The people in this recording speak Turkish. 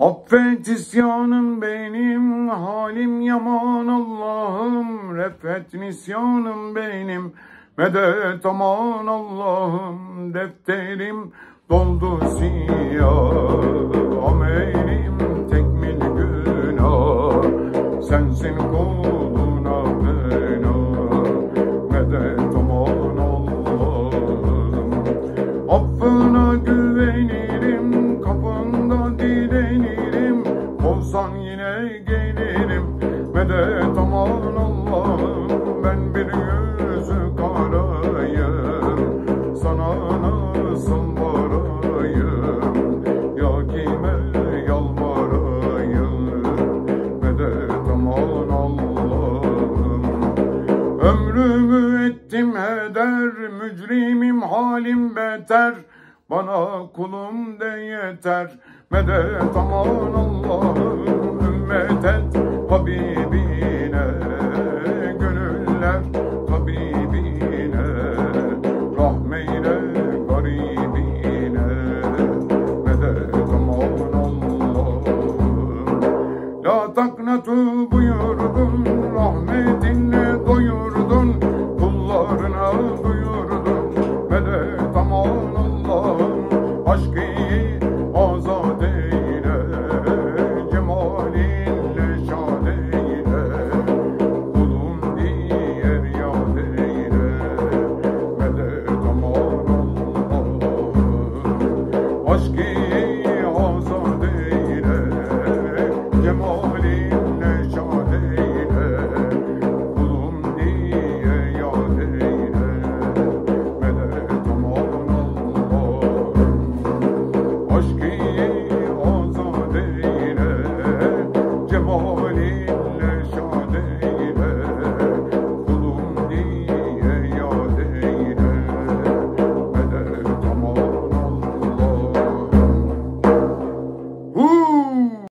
Affet isyanım benim, halim yaman Allah'ım. Refet nisyanım benim, medet aman Allah'ım. Defterim doldu siyah, amelim tekmil günah. Sensin kuluna bena, medet aman Allah'ım. Affına güvenirim, medet aman Allah'ım. Ben bir yüzü karayım, sana nasıl varayım? Ya kime yalvarayım, medet aman Allah'ım. Ömrümü ettim heder, mücrimim halim beter. Bana kulum de yeter, medet aman Allah'ım. Ümmet et Habibine, Taknatu buyurdun, rahmetinle doyurdun, kullarına duyurdun, medet aman Hey, hey.